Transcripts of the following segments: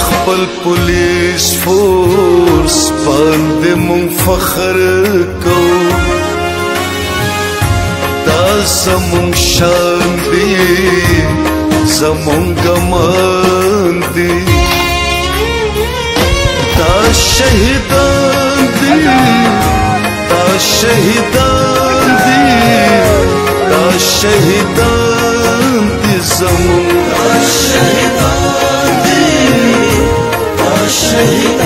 خپل پولیس فورس باندې مون فخر کو دا زمون شان دی زمون ګمان دی دا شهیدان دی دا شهیدان دی دا شهیدان دی زمون دا شهیدان Gracias.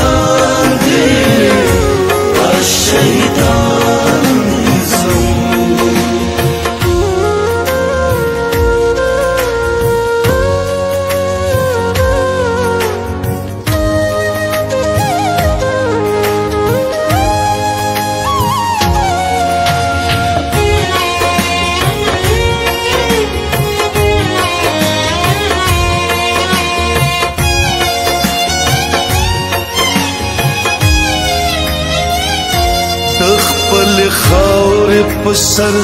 خاورې په سر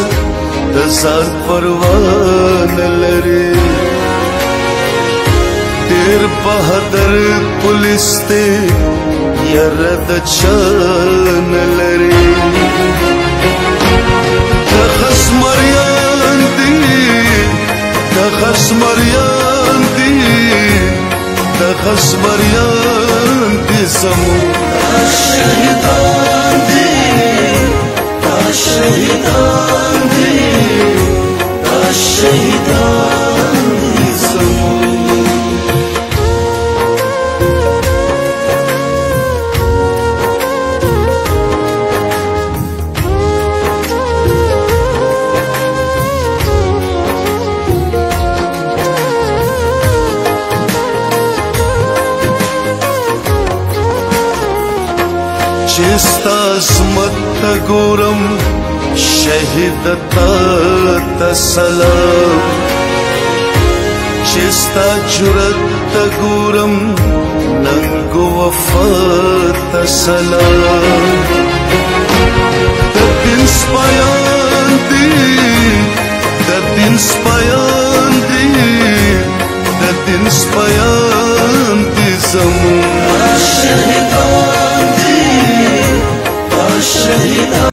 د ځان پروان لري ډېر بهادر پولیس ته ير د چان لري تخص مریان دي تخص مریان دي تخص مریان دي زموږ چستا عظمت تا گورم شهید تا تا سلام چستا جرت تا گورم ننگ وفا تا سلام تا دین سپایان دی تا دین سپایان دی تا دین سپایان دی زمان